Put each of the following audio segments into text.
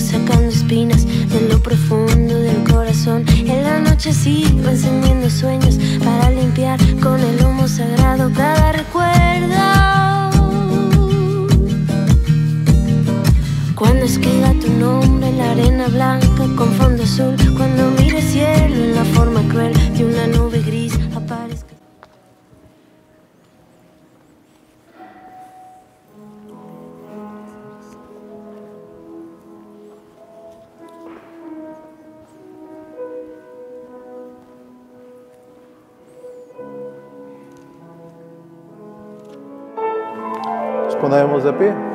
sacando espinas de lo profundo del corazón. En la noche sigo encendiendo sueños para limpiar con el humo sagrado cada recuerdo. Cuando escriba tu nombre en la arena blanca con fondo azul, cuando mire cielo en la forma cruel de una nube Nos ponemos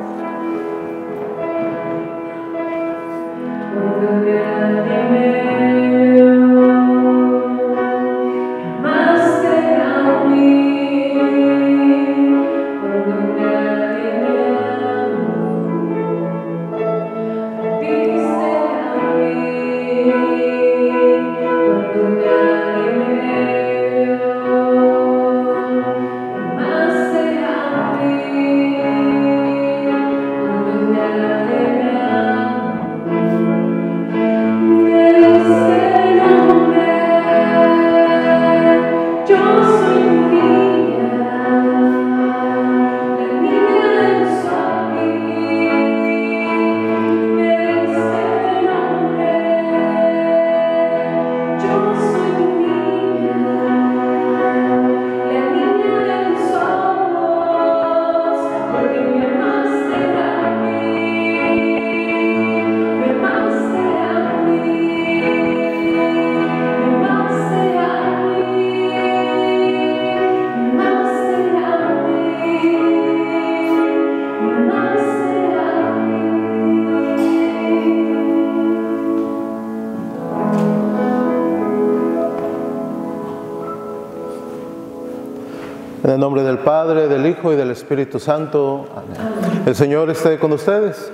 nombre del Padre, del Hijo y del Espíritu Santo. Amén. El Señor esté con ustedes.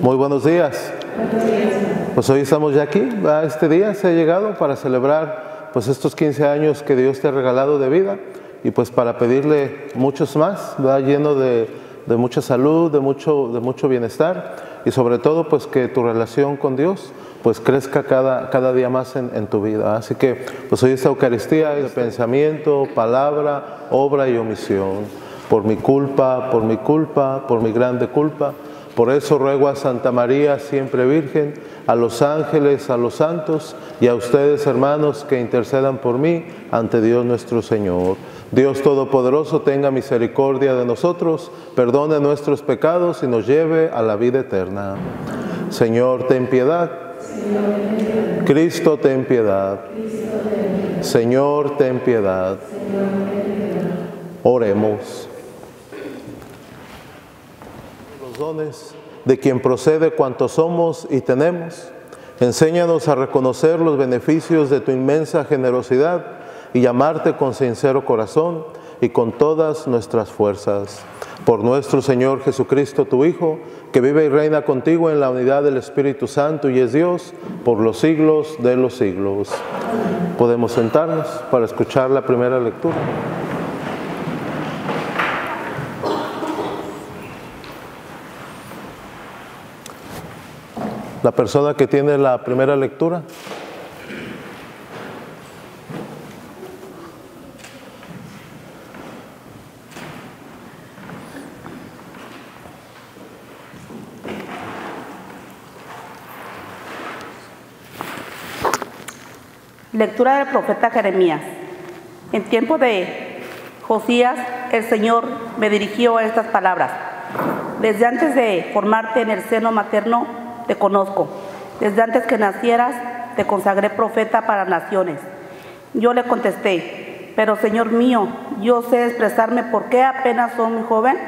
Muy buenos días. Pues hoy estamos ya aquí. ¿verdad? Este día se ha llegado para celebrar pues estos 15 años que Dios te ha regalado de vida y pues para pedirle muchos más, ¿verdad? lleno de, de mucha salud, de mucho, de mucho bienestar y sobre todo pues que tu relación con Dios pues crezca cada, cada día más en, tu vida. Así que pues hoy esta Eucaristía es pensamiento, palabra, obra y omisión. Por mi culpa, por mi culpa, por mi grande culpa. Por eso ruego a Santa María, siempre Virgen, a los ángeles, a los santos y a ustedes hermanos que intercedan por mí ante Dios nuestro Señor. Dios Todopoderoso tenga misericordia de nosotros, perdone nuestros pecados y nos lleve a la vida eterna. Señor, ten piedad. Cristo, ten piedad. Señor, ten piedad. Oremos. Los dones de quien procede cuanto somos y tenemos. Enséñanos a reconocer los beneficios de tu inmensa generosidad y llamarte con sincero corazón y con todas nuestras fuerzas. Por nuestro Señor Jesucristo, tu Hijo, que vive y reina contigo en la unidad del Espíritu Santo y es Dios por los siglos de los siglos. Podemos sentarnos para escuchar la primera lectura. La persona que tiene la primera lectura. Lectura del profeta Jeremías. En tiempo de Josías, el Señor me dirigió estas palabras. Desde antes de formarte en el seno materno, te conozco. Desde antes que nacieras, te consagré profeta para naciones. Yo le contesté, pero Señor mío, yo sé expresarme por qué apenas soy muy joven.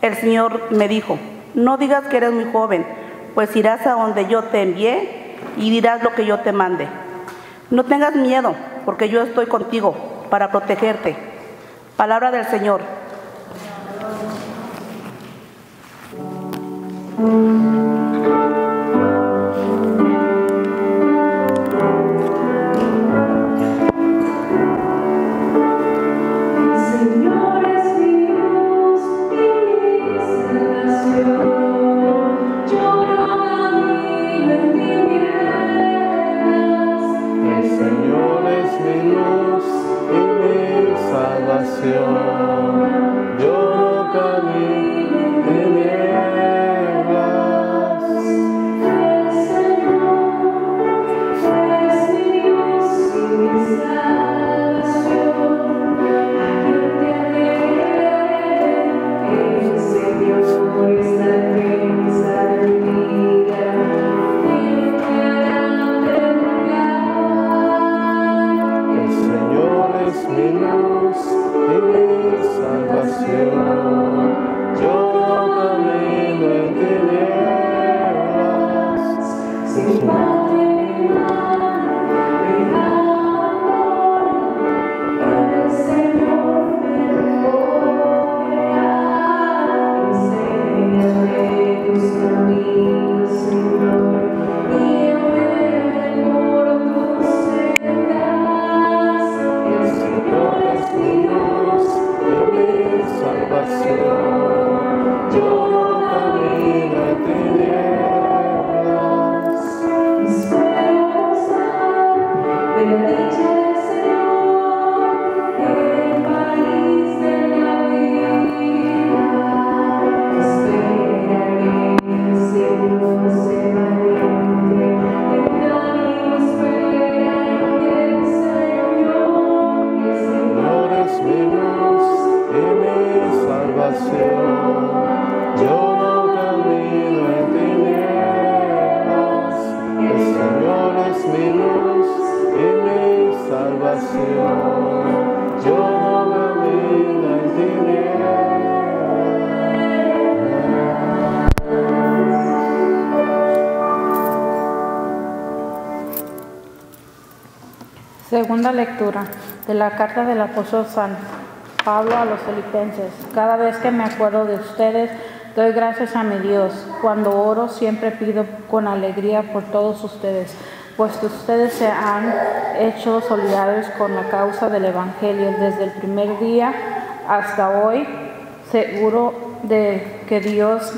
El Señor me dijo, no digas que eres muy joven, pues irás a donde yo te envié y dirás lo que yo te mande. No tengas miedo, porque yo estoy contigo para protegerte. Palabra del Señor. Señor de la carta del apóstol San Pablo a los filipenses. Cada vez que me acuerdo de ustedes, doy gracias a mi Dios. Cuando oro, siempre pido con alegría por todos ustedes, pues ustedes se han hecho solidarios con la causa del Evangelio desde el primer día hasta hoy, seguro de que Dios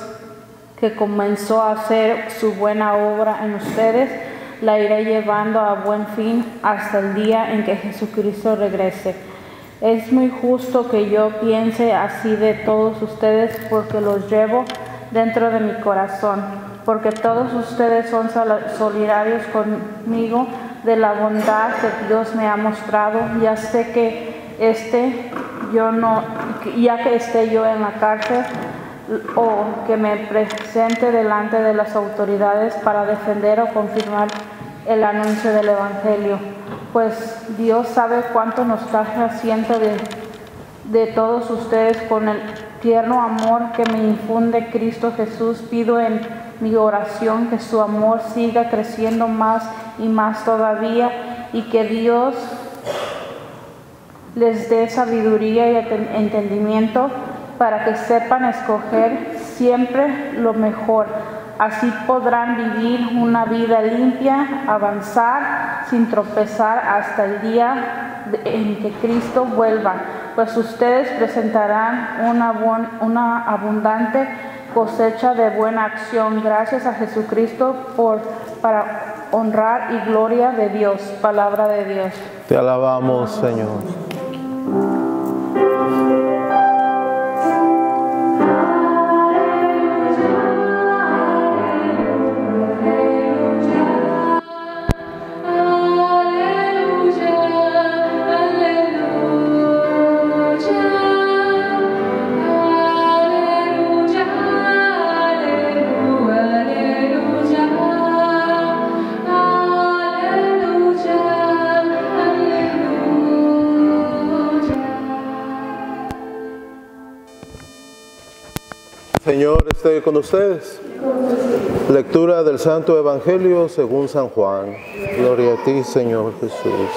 que comenzó a hacer su buena obra en ustedes, la iré llevando a buen fin hasta el día en que Jesucristo regrese. Es muy justo que yo piense así de todos ustedes porque los llevo dentro de mi corazón, porque todos ustedes son sol- solidarios conmigo de la bondad que Dios me ha mostrado. Ya sé que este yo no, ya que esté yo en la cárcel, o que me presente delante de las autoridades para defender o confirmar el anuncio del Evangelio, pues Dios sabe cuánto nostalgia siento de, de todos ustedes con el tierno amor que me infunde Cristo Jesús. Pido en mi oración que su amor siga creciendo más y más todavía y que Dios les dé sabiduría y enten- entendimiento para que sepan escoger siempre lo mejor. Así podrán vivir una vida limpia, avanzar sin tropezar hasta el día en que Cristo vuelva, pues ustedes presentarán una, una abundante cosecha de buena acción. Gracias a Jesucristo por, para honrar y gloria de Dios. Palabra de Dios. Te alabamos, Señor. Señor esté con ustedes. Lectura del Santo Evangelio según San Juan. Gloria a ti, Señor Jesús.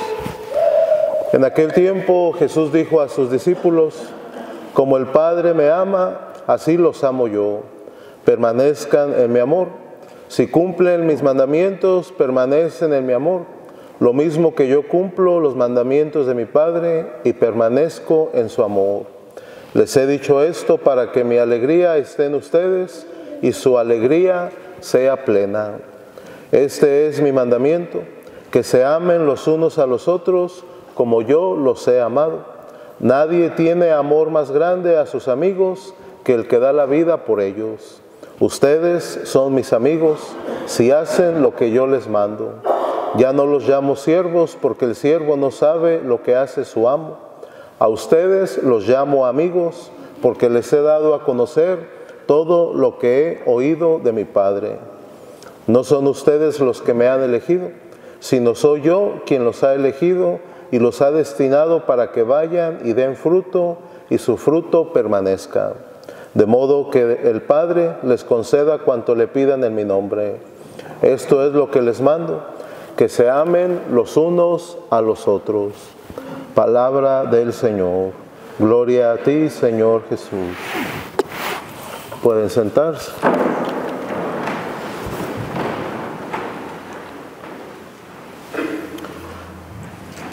En aquel tiempo Jesús dijo a sus discípulos, como el Padre me ama, así los amo yo. Permanezcan en mi amor. Si cumplen mis mandamientos, permanecen en mi amor. Lo mismo que yo cumplo los mandamientos de mi Padre y permanezco en su amor. Les he dicho esto para que mi alegría esté en ustedes y su alegría sea plena. Este es mi mandamiento, que se amen los unos a los otros como yo los he amado. Nadie tiene amor más grande a sus amigos que el que da la vida por ellos. Ustedes son mis amigos si hacen lo que yo les mando. Ya no los llamo siervos porque el siervo no sabe lo que hace su amo. A ustedes los llamo amigos porque les he dado a conocer todo lo que he oído de mi Padre. No son ustedes los que me han elegido, sino soy yo quien los ha elegido y los ha destinado para que vayan y den fruto y su fruto permanezca. De modo que el Padre les conceda cuanto le pidan en mi nombre. Esto es lo que les mando, que se amen los unos a los otros. Palabra del Señor. Gloria a ti, Señor Jesús. Pueden sentarse.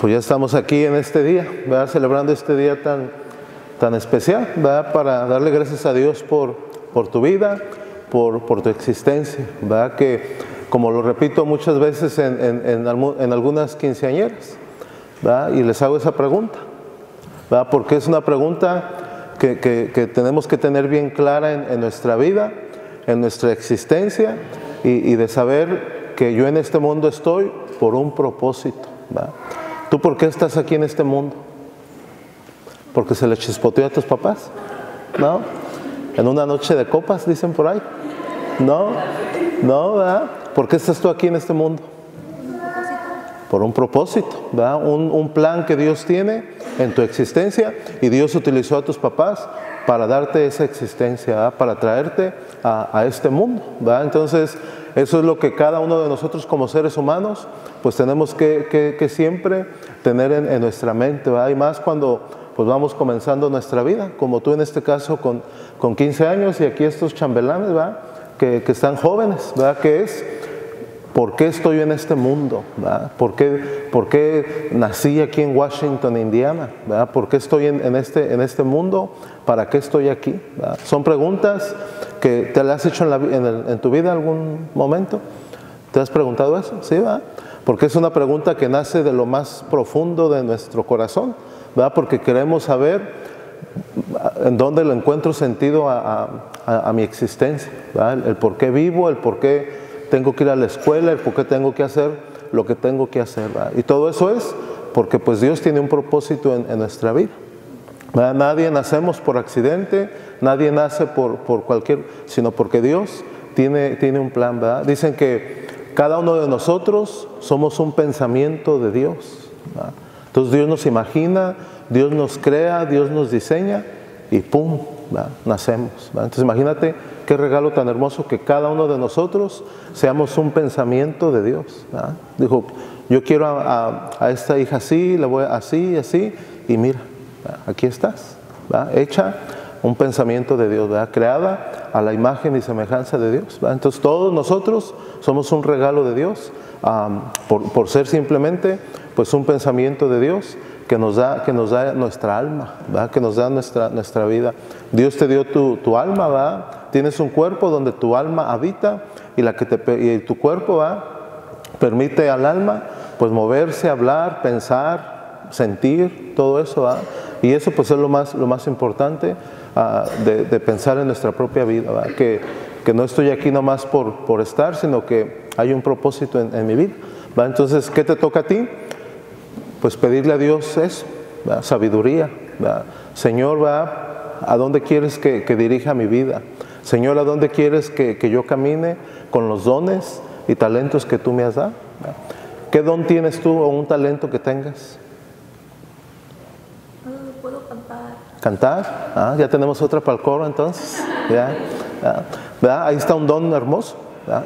Pues ya estamos aquí en este día, ¿verdad? celebrando este día tan, tan especial, ¿verdad? para darle gracias a Dios por, por tu vida, por, por tu existencia, ¿verdad? que como lo repito muchas veces en, en, en, algunas quinceañeras, y les hago esa pregunta, ¿verdad? porque es una pregunta que, tenemos que tener bien clara en, nuestra vida, en nuestra existencia, y, de saber que yo en este mundo estoy por un propósito. ¿Tú por qué estás aquí en este mundo? ¿Porque se le chispoteó a tus papás? ¿No? ¿En una noche de copas, dicen por ahí? No, no. ¿Por qué estás tú aquí en este mundo? Por un propósito, ¿verdad? Un, un plan que Dios tiene en tu existencia y Dios utilizó a tus papás para darte esa existencia, ¿verdad? para traerte a, a este mundo. ¿verdad? Entonces, eso es lo que cada uno de nosotros como seres humanos, pues tenemos que, que, que siempre tener en, en nuestra mente, ¿verdad? y más cuando pues vamos comenzando nuestra vida, como tú en este caso con, con 15 años y aquí estos chambelanes, ¿verdad? Que, que están jóvenes, ¿verdad? Que es, ¿por qué estoy en este mundo? ¿verdad? ¿Por, qué, ¿Por qué nací aquí en Washington, Indiana? ¿verdad? ¿Por qué estoy en, este, en este mundo? ¿Para qué estoy aquí? Son preguntas que te las has hecho en, la, el, en, tu vida algún momento. ¿Te has preguntado eso? Sí. Porque es una pregunta que nace de lo más profundo de nuestro corazón, ¿verdad? Porque queremos saber en dónde le encuentro sentido a, mi existencia. El, el, por qué vivo, el por qué tengo que ir a la escuela, el por qué tengo que hacer lo que tengo que hacer. Y todo eso es porque pues Dios tiene un propósito en, nuestra vida. Nadie nacemos por accidente, nadie nace por, por cualquier, sino porque Dios tiene, tiene un plan. Dicen que cada uno de nosotros somos un pensamiento de Dios. Entonces Dios nos imagina, Dios nos crea, Dios nos diseña y ¡pum! Nacemos. Entonces imagínate qué regalo tan hermoso que cada uno de nosotros seamos un pensamiento de Dios. Dijo, yo quiero a, esta hija así, la voy así, así, y mira, aquí estás, hecha un pensamiento de Dios, creada a la imagen y semejanza de Dios. Entonces todos nosotros somos un regalo de Dios por, por, ser simplemente pues un pensamiento de Dios que nos da, que nos da nuestra alma, ¿verdad? que nos da nuestra, nuestra vida. Dios te dio tu, tu alma, ¿verdad? tienes un cuerpo donde tu alma habita y, la que te, y tu cuerpo ¿verdad? permite al alma pues moverse, hablar, pensar, sentir, todo eso. ¿verdad? Y eso pues es lo más, lo más importante uh, de, de, pensar en nuestra propia vida. Que, que no estoy aquí nomás por, por estar, sino que hay un propósito en, en mi vida. ¿verdad? Entonces, ¿qué te toca a ti? Pues pedirle a Dios ¿verdad? sabiduría. ¿verdad? Señor, ¿verdad? ¿a dónde quieres que, que, dirija mi vida? Señor, ¿a dónde quieres que, que, yo camine con los dones y talentos que tú me has dado? ¿verdad? ¿Qué don tienes tú o un talento que tengas? puedo cantar. ¿Cantar? Ah, ya tenemos otra para el coro entonces. Ahí está un don hermoso,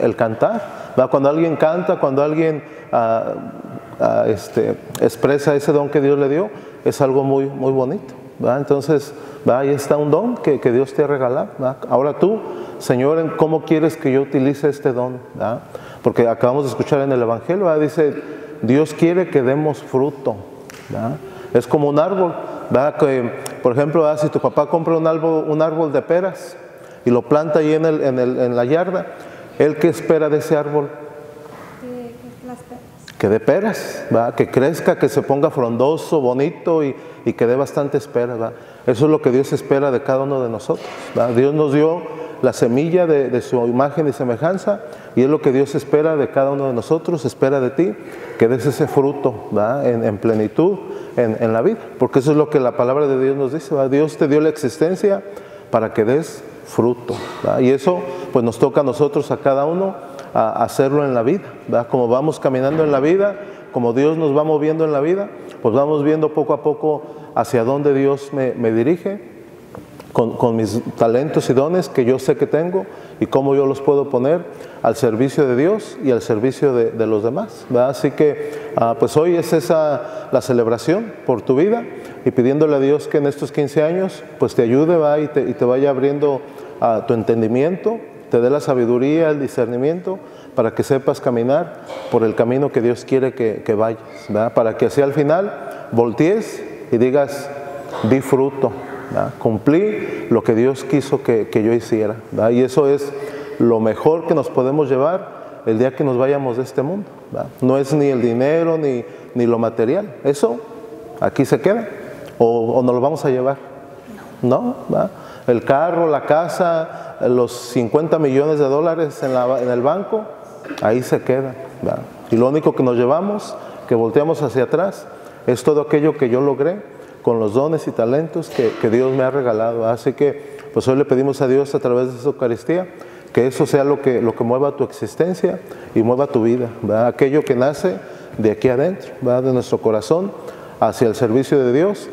el cantar. Cuando alguien canta, cuando alguien uh, este, expresa ese don que Dios le dio, es algo muy, muy bonito. Entonces, ahí está un don que, que Dios te ha regalado. Ahora tú, Señor, ¿cómo quieres que yo utilice este don? Porque acabamos de escuchar en el Evangelio, dice, Dios quiere que demos fruto. Es como un árbol. Que, por ejemplo, si tu papá compra un árbol, un árbol de peras y lo planta ahí en, el, en, el, en la yarda, ¿él qué espera de ese árbol? Que, dé peras, ¿va? que crezca, que se ponga frondoso, bonito y, y que dé bastantes peras. ¿va? Eso es lo que Dios espera de cada uno de nosotros. Dios nos dio la semilla de, su imagen y semejanza y es lo que Dios espera de cada uno de nosotros, espera de ti, que des ese fruto. En, en, plenitud en, en, la vida, porque eso es lo que la palabra de Dios nos dice. Dios te dio la existencia para que des fruto. Y eso pues nos toca a nosotros, a cada uno, a hacerlo en la vida. ¿verdad? Como vamos caminando en la vida, como Dios nos va moviendo en la vida, pues vamos viendo poco a poco hacia dónde Dios me, me dirige, con, con, mis talentos y dones que yo sé que tengo y cómo yo los puedo poner al servicio de Dios y al servicio de, de los demás. ¿verdad? Así que uh, pues hoy es esa la celebración por tu vida y pidiéndole a Dios que en estos 15 años pues te ayude ¿va? Y, te, y te vaya abriendo uh, tu entendimiento, te dé la sabiduría, el discernimiento para que sepas caminar por el camino que Dios quiere que, vayas, para que así al final voltees y digas, di fruto, cumplí lo que Dios quiso que, yo hiciera. Y eso es lo mejor que nos podemos llevar el día que nos vayamos de este mundo. No es ni el dinero ni, ni lo material, eso aquí se queda o, o nos lo vamos a llevar. No, el carro, la casa, los 50 millones de dólares en, la, el banco, ahí se queda. Y lo único que nos llevamos, que volteamos hacia atrás, es todo aquello que yo logré con los dones y talentos que, Dios me ha regalado. Así que pues hoy le pedimos a Dios a través de esa Eucaristía que eso sea lo que, lo que mueva tu existencia y mueva tu vida. Aquello que nace de aquí adentro, de nuestro corazón, hacia el servicio de Dios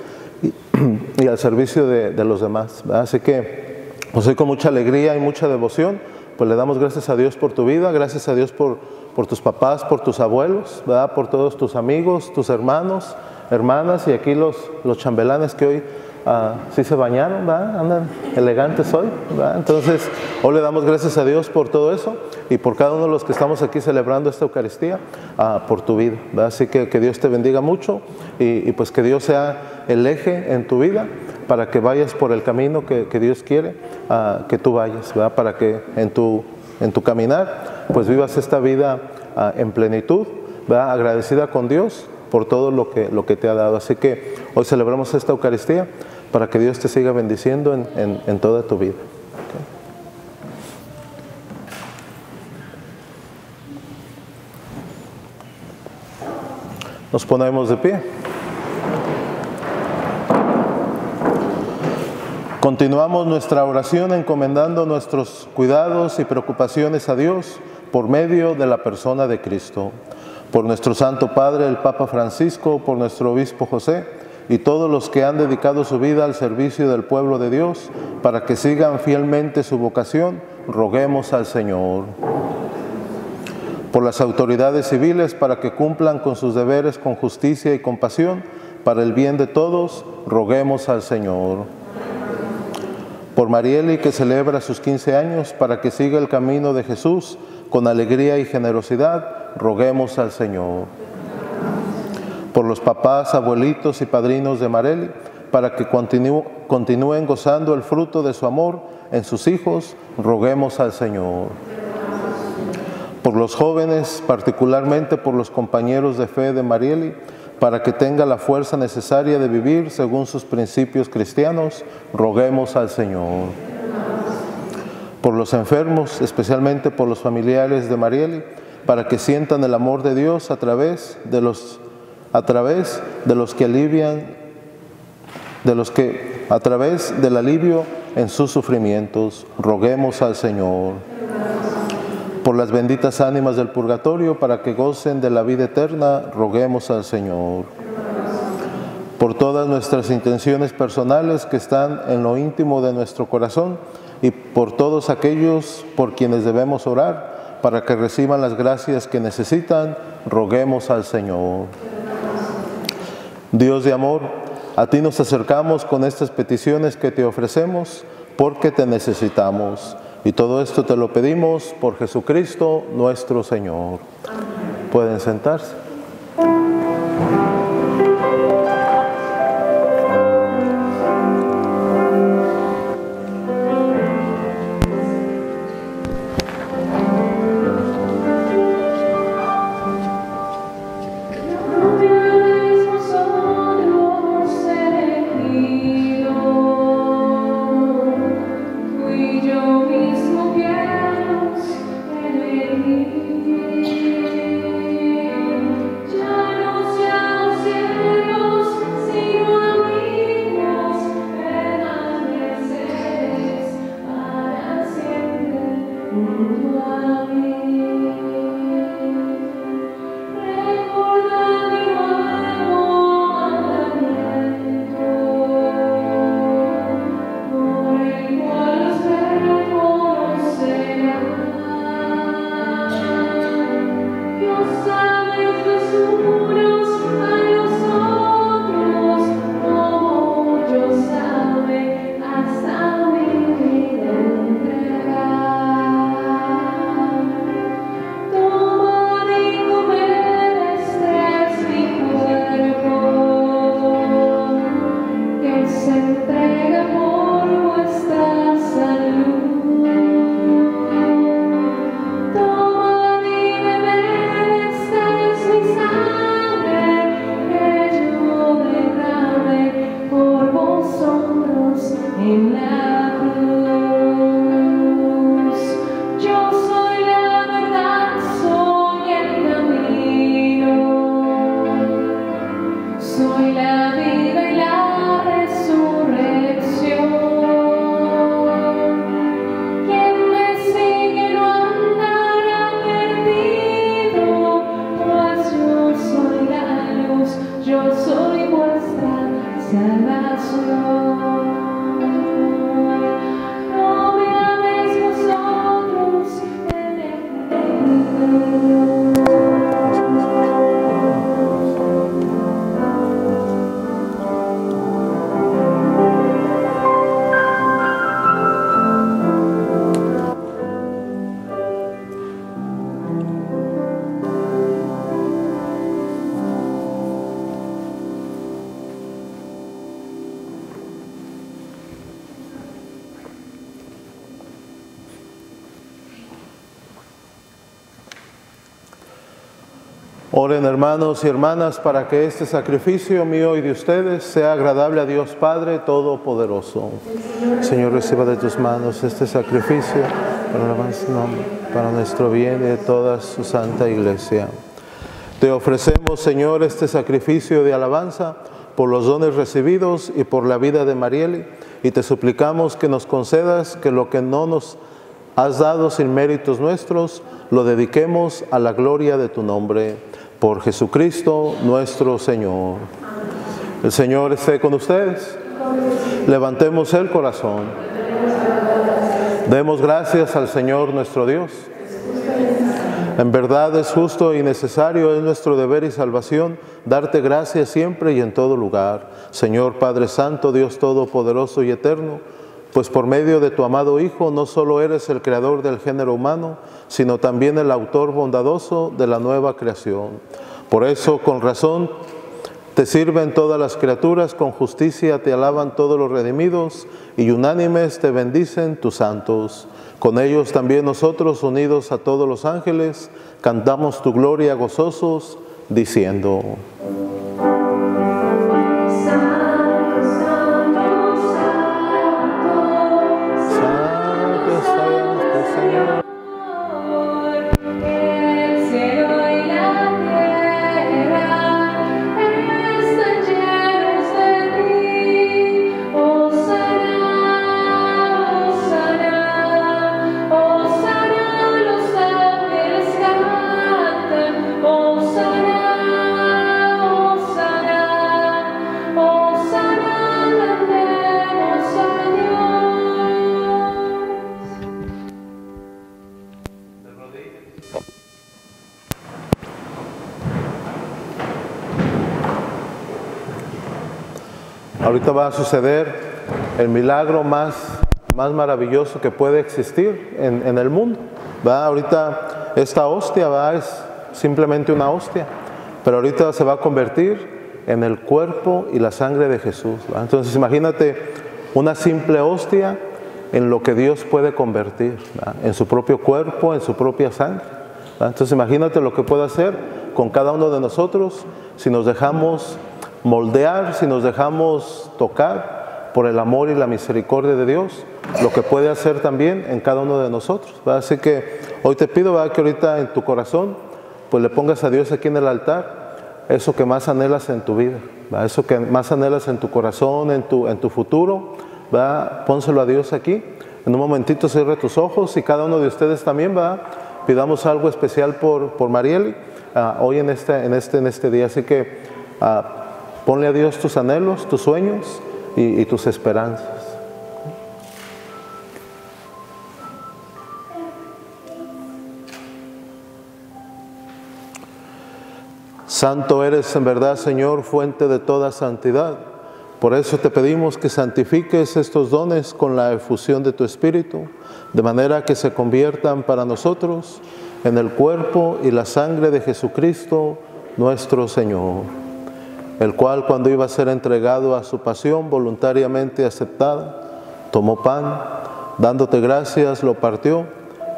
y, al servicio de, de los demás. Así que pues hoy con mucha alegría y mucha devoción, pues le damos gracias a Dios por tu vida, gracias a Dios por, por tus papás, por tus abuelos, ¿verdad? por todos tus amigos, tus hermanos, hermanas y aquí los, los chambelanes que hoy uh, sí se bañaron, andan elegantes hoy. Entonces, hoy le damos gracias a Dios por todo eso y por cada uno de los que estamos aquí celebrando esta Eucaristía, uh, por tu vida. Así que que Dios te bendiga mucho y, pues que Dios sea el eje en tu vida para que vayas por el camino que, Dios quiere uh, que tú vayas, ¿verdad? para que en tu, en tu caminar pues vivas esta vida en plenitud, ¿verdad? agradecida con Dios por todo lo que, lo que te ha dado. Así que hoy celebramos esta Eucaristía para que Dios te siga bendiciendo en, en, en toda tu vida. Nos ponemos de pie. Continuamos nuestra oración encomendando nuestros cuidados y preocupaciones a Dios por medio de la persona de Cristo por nuestro Santo Padre, el Papa Francisco, por nuestro Obispo José y todos los que han dedicado su vida al servicio del pueblo de Dios, para que sigan fielmente su vocación, roguemos al Señor. Por las autoridades civiles, para que cumplan con sus deberes con justicia y compasión, para el bien de todos, roguemos al Señor. Por Marieli, que celebra sus 15 años, para que siga el camino de Jesús con alegría y generosidad, roguemos al Señor. Por los papás, abuelitos y padrinos de Mareli, para que continúen, continúen gozando el fruto de su amor en sus hijos, roguemos al Señor. Por los jóvenes, particularmente por los compañeros de fe de Marieli, para que tenga la fuerza necesaria de vivir según sus principios cristianos, roguemos al Señor. Por los enfermos, especialmente por los familiares de Marieli, para que sientan el amor de Dios a través de los a través de los que alivian de los que a través del alivio en sus sufrimientos. Roguemos al Señor por las benditas ánimas del purgatorio para que gocen de la vida eterna. Roguemos al Señor por todas nuestras intenciones personales que están en lo íntimo de nuestro corazón y por todos aquellos por quienes debemos orar para que reciban las gracias que necesitan, roguemos al Señor. Dios de amor, a ti nos acercamos con estas peticiones que te ofrecemos porque te necesitamos. Y todo esto te lo pedimos por Jesucristo nuestro Señor. Pueden sentarse. Hermanos y hermanas para que este sacrificio mío y de ustedes sea agradable a Dios Padre Todopoderoso. Señor, reciba de tus manos este sacrificio para, nuestro bien y de toda su santa iglesia. Te ofrecemos, Señor, este sacrificio de alabanza por los dones recibidos y por la vida de Marieli, y te suplicamos que nos concedas que lo que no nos has dado sin méritos nuestros, lo dediquemos a la gloria de tu nombre por Jesucristo nuestro Señor. El Señor esté con ustedes. Levantemos el corazón. Demos gracias al Señor nuestro Dios. En verdad es justo y necesario, es nuestro deber y salvación darte gracias siempre y en todo lugar. Señor Padre Santo, Dios Todopoderoso y Eterno, pues por medio de tu amado Hijo no solo eres el creador del género humano, sino también el autor bondadoso de la nueva creación. Por eso, con razón, te sirven todas las criaturas, con justicia te alaban todos los redimidos, y unánimes te bendicen tus santos. Con ellos también nosotros, unidos a todos los ángeles, cantamos tu gloria gozosos, diciendo... Ahorita va a suceder el milagro más, más maravilloso que puede existir en, el mundo. ¿va? Ahorita esta hostia ¿va? es simplemente una hostia, pero ahorita se va a convertir en el cuerpo y la sangre de Jesús. Entonces imagínate una simple hostia en lo que Dios puede convertir, en su propio cuerpo, en su propia sangre. Entonces imagínate lo que puede hacer con cada uno de nosotros si nos dejamos moldear, si nos dejamos tocar por el amor y la misericordia de Dios, lo que puede hacer también en cada uno de nosotros. Así que hoy te pido que ahorita en tu corazón, pues le pongas a Dios aquí en el altar eso que más anhelas en tu vida, eso que más anhelas en tu corazón, en tu, en tu futuro, ¿va? pónselo a Dios aquí. En un momentito cierre tus ojos y cada uno de ustedes también va, pidamos algo especial por, por Marieli ah, hoy en este, en, este, en este día. Así que ah, Ponle a Dios tus anhelos, tus sueños y, tus esperanzas. Santo eres en verdad, Señor, fuente de toda santidad. Por eso te pedimos que santifiques estos dones con la efusión de tu Espíritu, de manera que se conviertan para nosotros en el cuerpo y la sangre de Jesucristo, nuestro Señor el cual cuando iba a ser entregado a su pasión voluntariamente aceptada, tomó pan, dándote gracias, lo partió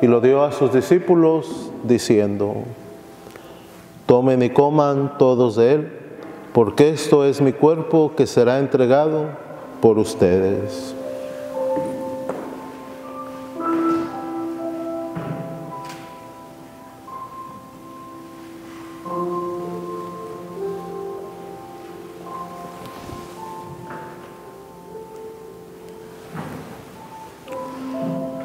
y lo dio a sus discípulos, diciendo, tomen y coman todos de él, porque esto es mi cuerpo que será entregado por ustedes.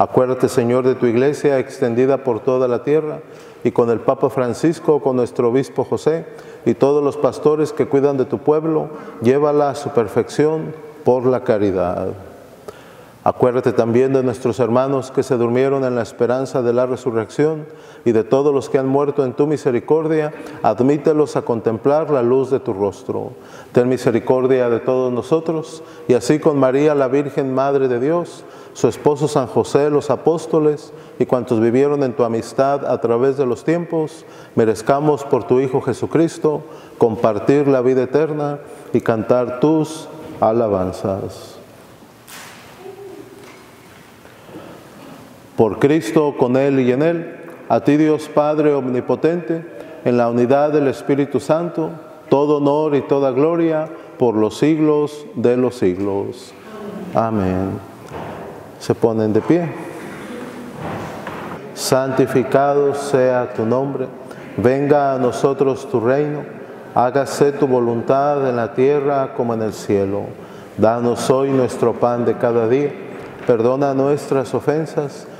Acuérdate, Señor, de tu iglesia extendida por toda la tierra y con el Papa Francisco, con nuestro obispo José y todos los pastores que cuidan de tu pueblo, llévala a su perfección por la caridad. Acuérdate también de nuestros hermanos que se durmieron en la esperanza de la resurrección y de todos los que han muerto en tu misericordia, admítelos a contemplar la luz de tu rostro. Ten misericordia de todos nosotros y así con María, la Virgen Madre de Dios, su esposo San José, los apóstoles y cuantos vivieron en tu amistad a través de los tiempos, merezcamos por tu Hijo Jesucristo compartir la vida eterna y cantar tus alabanzas. Por Cristo, con Él y en Él, a ti Dios Padre Omnipotente, en la unidad del Espíritu Santo, todo honor y toda gloria por los siglos de los siglos. Amén se ponen de pie. Santificado sea tu nombre, venga a nosotros tu reino, hágase tu voluntad en la tierra como en el cielo. Danos hoy nuestro pan de cada día, perdona nuestras ofensas,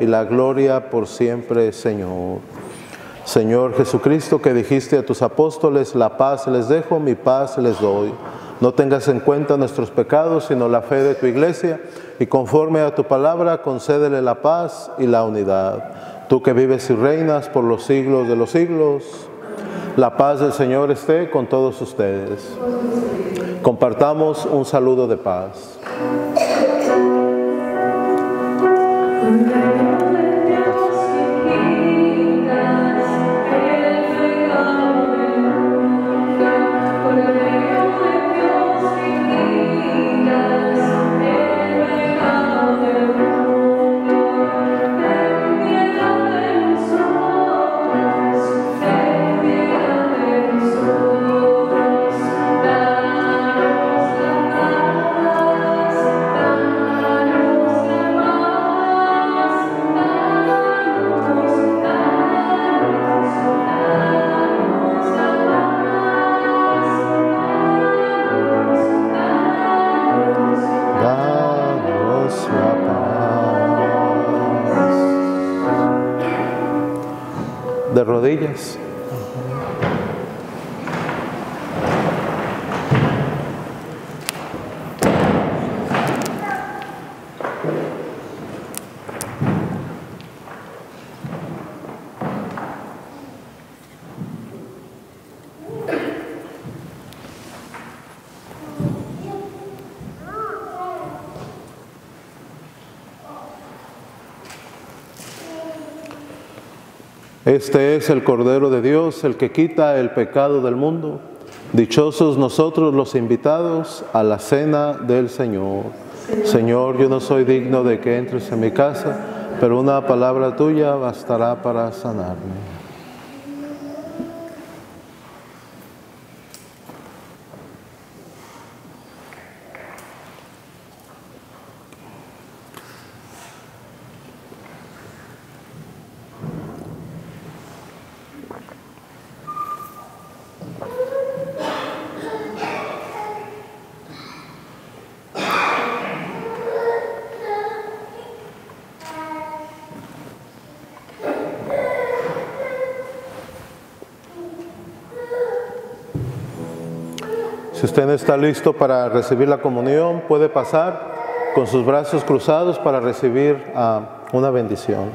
y la gloria por siempre, Señor. Señor Jesucristo, que dijiste a tus apóstoles, la paz les dejo, mi paz les doy. No tengas en cuenta nuestros pecados, sino la fe de tu iglesia, y conforme a tu palabra, concédele la paz y la unidad. Tú que vives y reinas por los siglos de los siglos, la paz del Señor esté con todos ustedes. Compartamos un saludo de paz. Este es el Cordero de Dios, el que quita el pecado del mundo. Dichosos nosotros los invitados a la cena del Señor. Señor, yo no soy digno de que entres en mi casa, pero una palabra tuya bastará para sanarme. Usted no está listo para recibir la comunión, puede pasar con sus brazos cruzados para recibir ah, una bendición.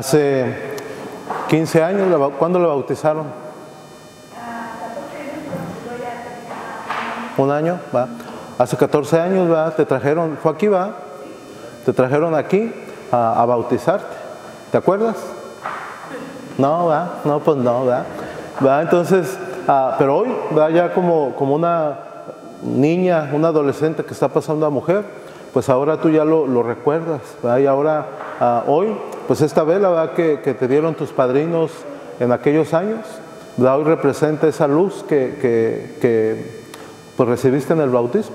Hace 15 años, ¿cuándo lo bautizaron? Un año, va. Hace 14 años, va, te trajeron, fue aquí, va. Te trajeron aquí a, bautizarte. ¿Te acuerdas? No, va, no, pues no, va. va entonces, ah, pero hoy, va ya como, como una niña, una adolescente que está pasando a mujer, pues ahora tú ya lo, recuerdas, ¿va? y ahora, ah, hoy, pues esta vela que, te dieron tus padrinos en aquellos años, hoy representa esa luz que, pues recibiste en el bautismo.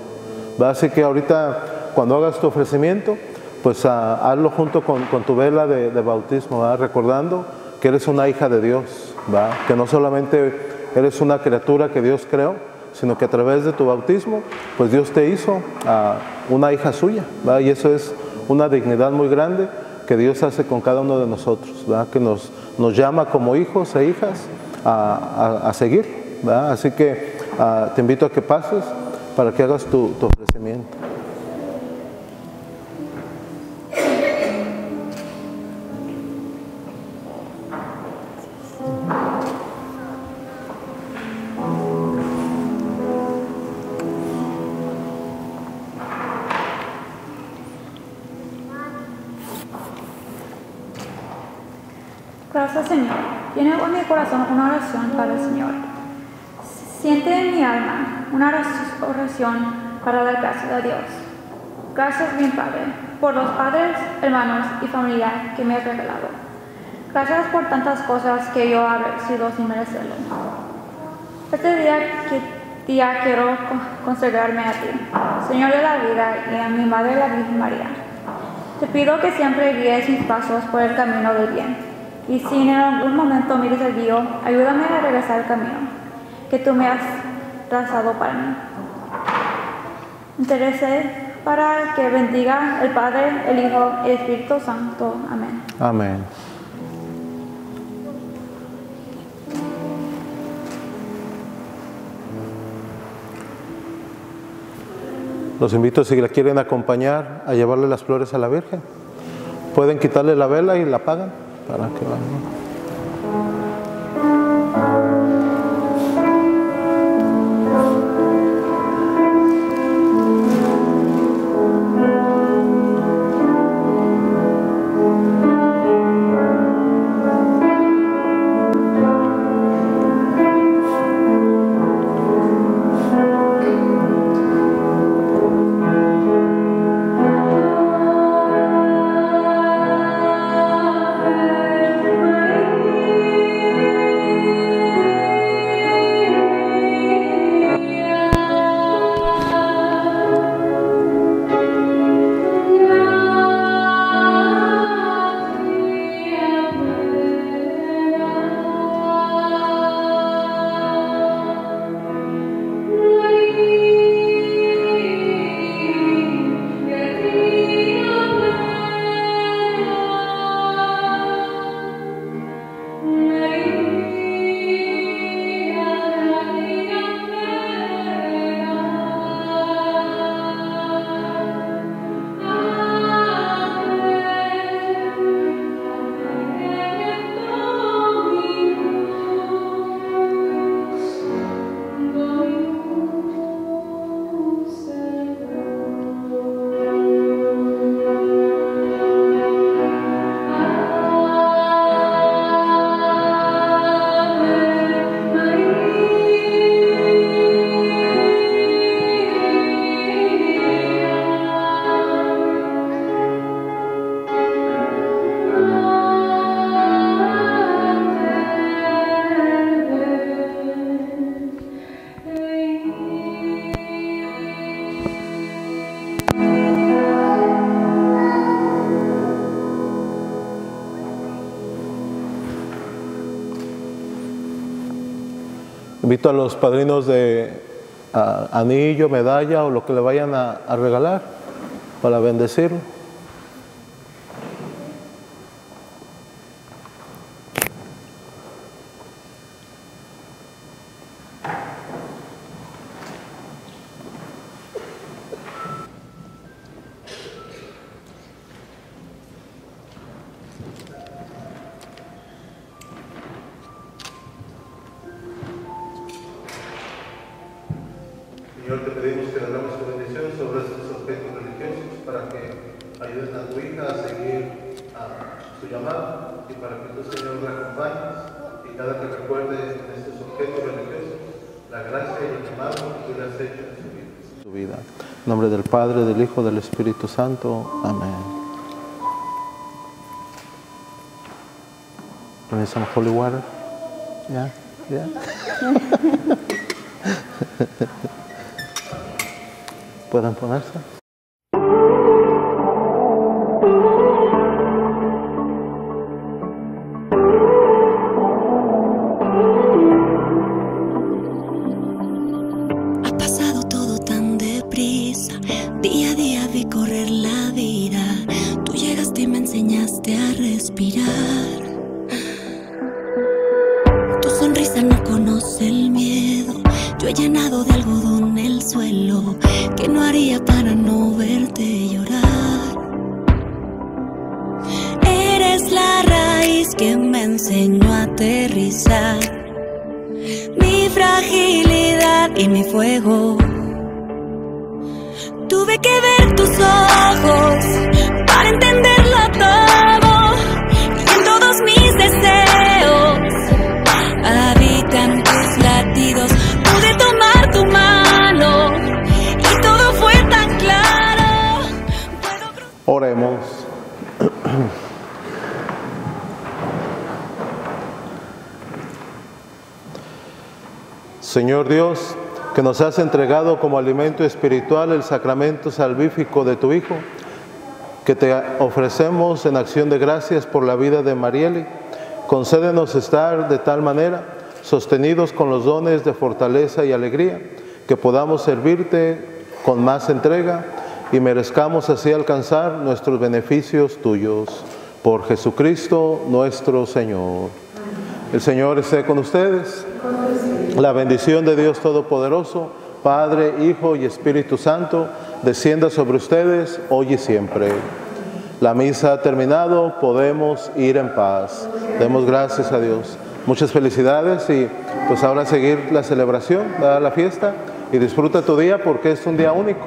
Así que ahorita cuando hagas tu ofrecimiento, pues ah, hazlo junto con, tu vela de, bautismo, recordando que eres una hija de Dios, que no solamente eres una criatura que Dios creó, sino que a través de tu bautismo, pues Dios te hizo a una hija suya, y eso es una dignidad muy grande que Dios hace con cada uno de nosotros, que nos, nos llama como hijos e hijas a, a- seguir. Así que ah, te invito a que pases para que hagas tu ofrecimiento. Oración para el Señor. Siente en mi alma una oración para dar gracias a Dios. Gracias, mi Padre, por los padres, hermanos y familia que me has regalado. Gracias por tantas cosas que yo he recibido sin merecerlo. Este día, que, día quiero con- consagrarme a ti, Señor de la vida, y a mi Madre la Virgen María. Te pido que siempre guíes mis pasos por el camino del bien. Y si en algún momento mires el guío, ayúdame a regresar al camino que tú me has trazado para mí. Interese para que bendiga el Padre, el Hijo y el Espíritu Santo. Amén. Amén. Los invito, si la quieren acompañar, a llevarle las flores a la Virgen. Pueden quitarle la vela y la apagan para que vayan. Invito a los padrinos de ah, anillo, medalla o lo que le vayan a, a regalar para bendecirlo. Del Espíritu Santo. Amén. Me some holy water. Yeah, yeah. Pueden ponerse. Nos has entregado como alimento espiritual el sacramento salvífico de tu Hijo, que te ofrecemos en acción de gracias por la vida de Marieli, concédenos estar de tal manera sostenidos con los dones de fortaleza y alegría, que podamos servirte con más entrega y merezcamos así alcanzar nuestros beneficios tuyos. Por Jesucristo nuestro Señor. El Señor esté con ustedes. La bendición de Dios Todopoderoso, Padre, Hijo y Espíritu Santo, descienda sobre ustedes hoy y siempre. La misa ha terminado, podemos ir en paz. Demos gracias a Dios. Muchas felicidades y pues ahora seguir la celebración, la fiesta y disfruta tu día porque es un día único.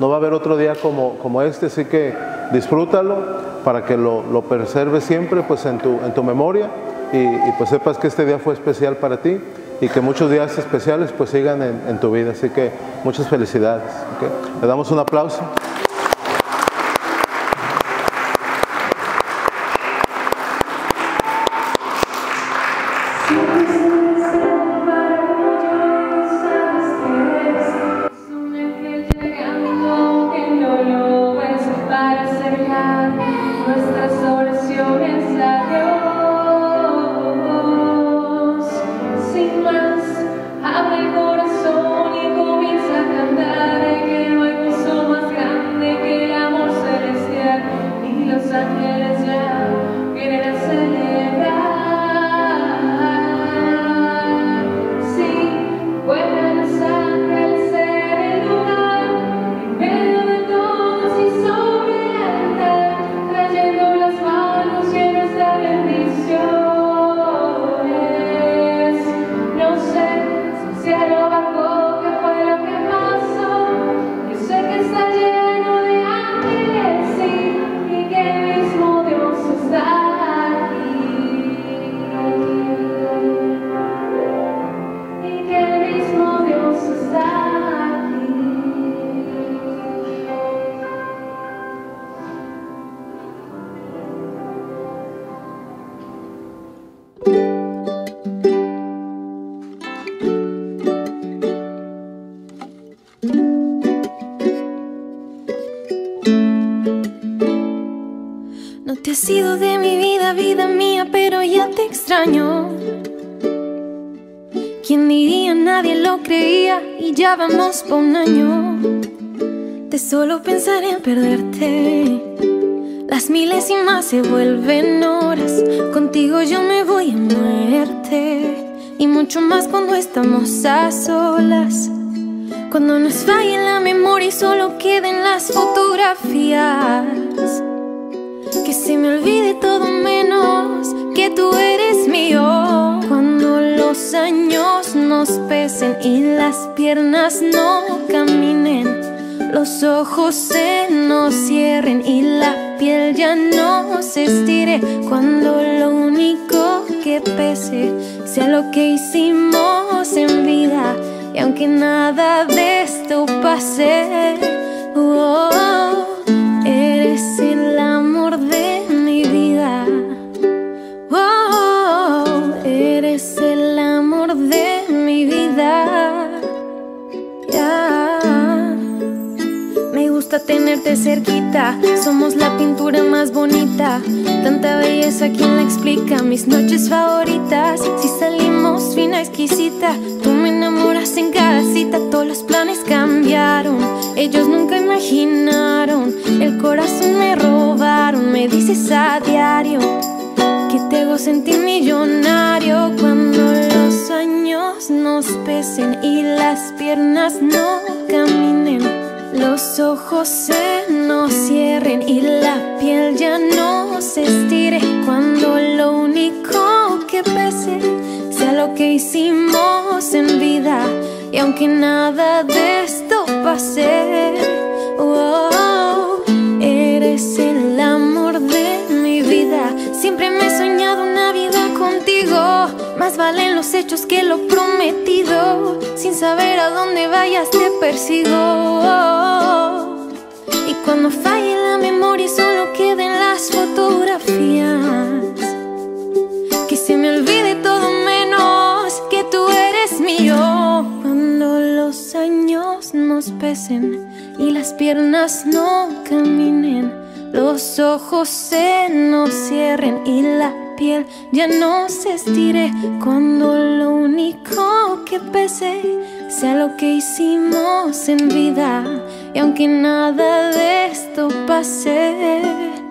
No va a haber otro día como, como este, así que disfrútalo para que lo, lo siempre pues en tu, en tu memoria y, y, pues sepas que este día fue especial para ti y que muchos días especiales pues sigan en, tu vida. Así que muchas felicidades. Le damos un aplauso. Extraño. ¿Quién diría? Nadie lo creía y ya vamos por un año. De solo pensar en perderte. Las miles y más se vuelven horas. Contigo yo me voy a muerte. Y mucho más cuando estamos a solas. Cuando nos falle la memoria y solo queden las fotografías. Que se me olvide todo menos que tú eres mío. Cuando los años nos pesen y las piernas no caminen, los ojos se nos cierren y la piel ya no se estire. Cuando lo único que pese sea lo que hicimos en vida. Y aunque nada de esto pase, oh, somos la pintura más bonita. Tanta belleza, ¿quién la explica? Mis noches favoritas, si salimos fina, exquisita. Tú me enamoras en cada cita, todos los planes cambiaron. Ellos nunca imaginaron El corazón me robaron, me dices a diario que te hago sentir millonario cuando los años nos pesen y las piernas no caminen. Los ojos se nos cierren y la piel ya no se estire. Cuando lo único que pese sea lo que hicimos en vida. Y aunque nada de esto pase, oh, los hechos que lo prometido. Sin saber a dónde vayas te persigo. Y cuando falle la memoria solo queden las fotografías. Que se me olvide todo menos que tú eres mío. Cuando los años nos pesen y las piernas no caminen, los ojos se nos cierren y la piel ya no se estire. Cuando lo único que pese sea lo que hicimos en vida. Y aunque nada de esto pase.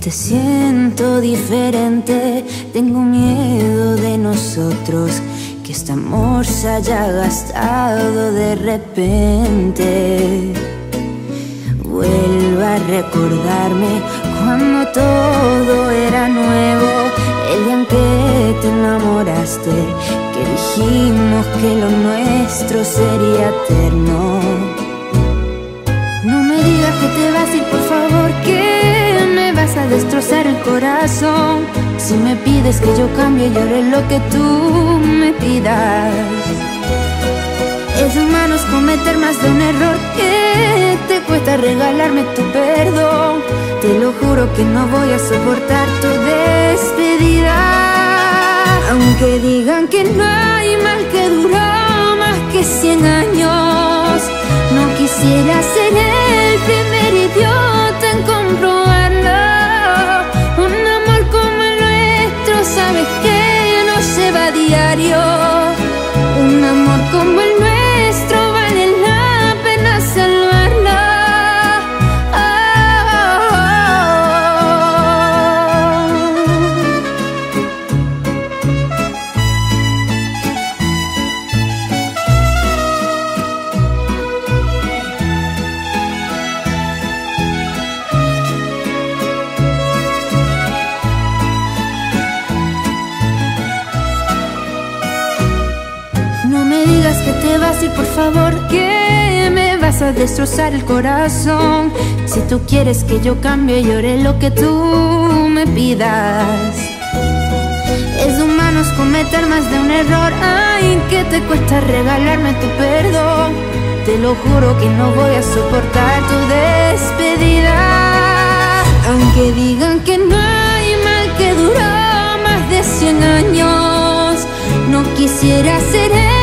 Te siento diferente. Tengo miedo de nosotros, que este amor se haya gastado de repente. Vuelvo a recordarme cuando todo era nuevo, el día en que te enamoraste, que dijimos que lo nuestro sería eterno. Corazón. Si me pides que yo cambie, yo haré lo que tú me pidas. Es de humanos cometer más de un error que te cuesta regalarme tu perdón. Te lo juro que no voy a soportar tu despedida. Aunque digan que no hay mal que duró más que 100 años. No quisiera destrozar el corazón. Si tú quieres que yo cambie, lloré lo que tú me pidas. Es de humanos cometer más de un error. Ay, que te cuesta regalarme tu perdón. Te lo juro que no voy a soportar tu despedida. Aunque digan que no hay mal que duró más de 100 años. No quisiera ser el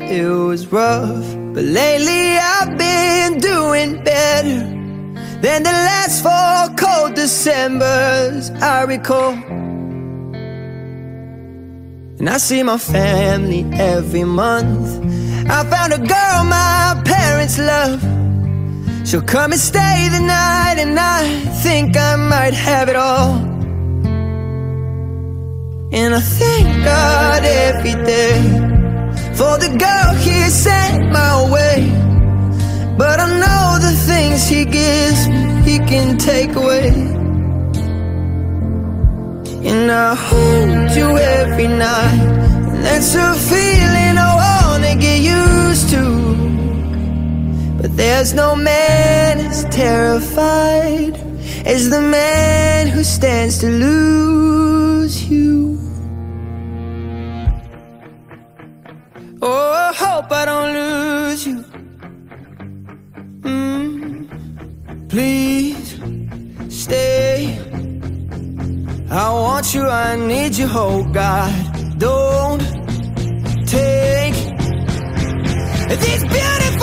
it was rough, but lately I've been doing better. than the last four cold Decembers I recall. And I see my family every month. I found a girl my parents love. She'll come and stay the night, and I think I might have it all. And I thank God every day for the girl He sent my way. But I know the things He gives He can take away. And I hold you every night, and that's a feeling I wanna get used to. But there's no man as terrified as the man who stands to lose you. Oh, I hope I don't lose you. Mm, please stay. I want you, I need you, oh God. Don't take these beautiful.